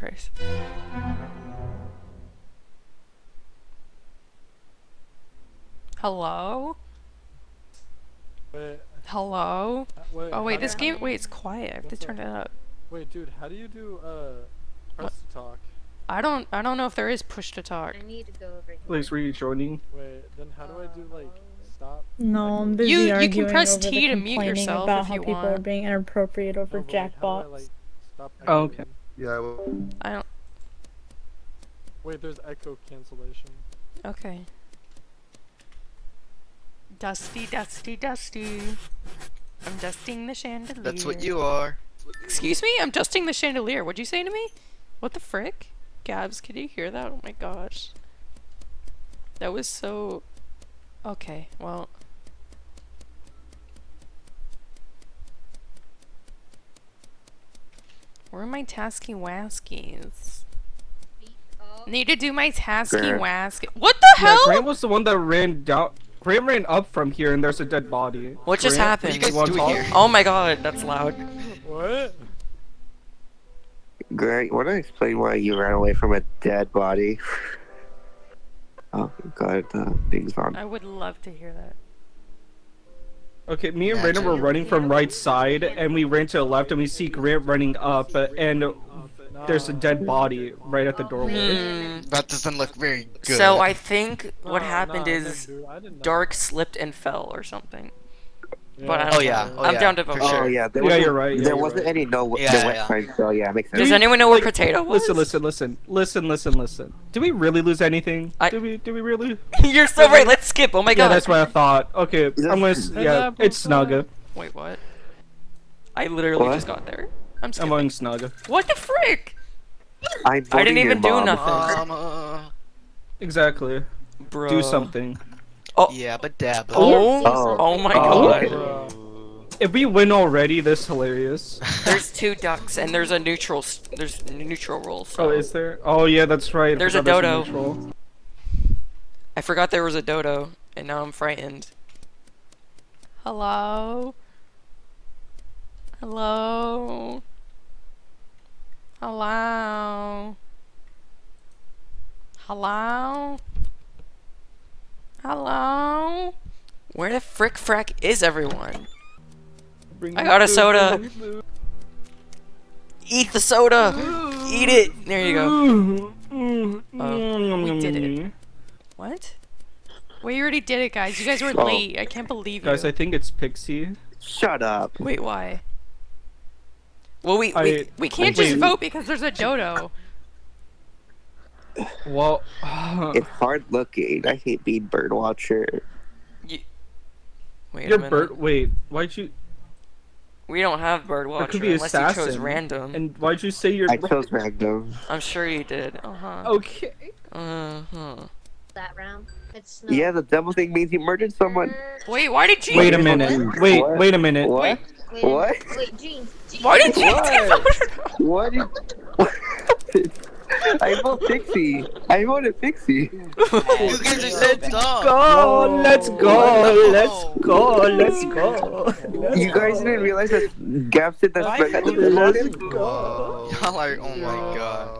Trace. Hello? Wait, Hello? uh, wait. Oh wait, this how game. do- Wait, it's quiet. I have to turn it up. Wait, dude, how do you do uh press to talk? I don't. I don't know if there is push to talk. I need to go over here. Please rejoining. Wait, then how do I do like stop? No, I'm busy You- you can press T to mute complaining yourself about if how you people are want. being inappropriate over no, but, like, how do I, Jackbox. like, Oh, okay. Echoing? Yeah, I will. I don't. Wait, there's echo cancellation. Okay. Dusty, dusty, dusty. I'm dusting the chandelier. That's what you are. Excuse me? I'm dusting the chandelier. What'd you say to me? What the frick? Gabs, could you hear that? Oh my gosh. That was so. Okay, well. Where are my tasky waskies? Need to do my tasky Grant. wask. What the Yeah, hell? Grant was the one that ran down. Grant ran up from here, and there's a dead body. What just happened? What you guys wanna doing here? Oh my god, that's loud. What? Grant, want to explain why you ran away from a dead body? Oh god, the thing's on. I would love to hear that. Okay, me and Yeah, Brandon were running from right side, and we ran to the left, and we see Grant running up, and there's a dead body right at the doorway. Hmm. That doesn't look very good. So I think what happened is dude, I did not. Dark slipped and fell or something. But I Oh don't yeah. know. Oh, I'm yeah, down to for vote. Oh sure. yeah, there Yeah, wasn't, you're right, yeah, there you're wasn't right. any no Yeah, the wet yeah. side, so yeah, it makes sense. Does anyone know where like, potato was? Listen, listen, listen, listen, listen, listen. Did we really lose anything? I- Did we? Did we really? You're so right. Let's skip. Oh my god. yeah, god. that's what I thought. Okay, I'm gonna. Yeah, it's Snugga. Wait, what? I literally What? just got there. I'm I'm skipping. going Snugga. What the frick? I'm I voting didn't even do mom. nothing. Mama. Exactly. Bro. Do something. Oh. Yeah, but dab. Oh. Oh. Oh my Oh. god. Bruh. If we win already, this hilarious. There's two ducks and there's a neutral. There's neutral rules. So. Oh, is there? Oh yeah, that's right. There's a dodo. neutral. I forgot there was a dodo, and now I'm frightened. Hello? Hello? Hello? Hello? Hello? Where the frick frack is everyone? Bring I me got a soda. food. Eat the soda! Eat it! There you go. Oh, we did it. What? We already did it, guys. You guys were Oh. late. I can't believe you. Guys, I think it's Pixie. Shut up. Wait, why? Well, we we, I- we can't just wait. vote because there's a dodo. Well, It's hard looking. I hate being bird watcher. Wait a your minute. bird. Wait, why'd you? We don't have bird That watcher could be unless you chose assassin. random. And why'd you say your? I chose random. I'm sure you did. Uh huh. Okay. Uh huh. that round. It's no. Yeah, the devil thing means you murdered someone. Wait, why did you? Wait a minute. Wait, What? wait a minute. What? Wait, What? Wait, Gene. Gene. Why did you? What? Did... I vote Pixie. I voted Pixie. You guys are so dumb. Go, let's go, let's go, let's go. You guys didn't realize that Gab said that Let's Spaghetti was voted? go. Y'all are, oh my god.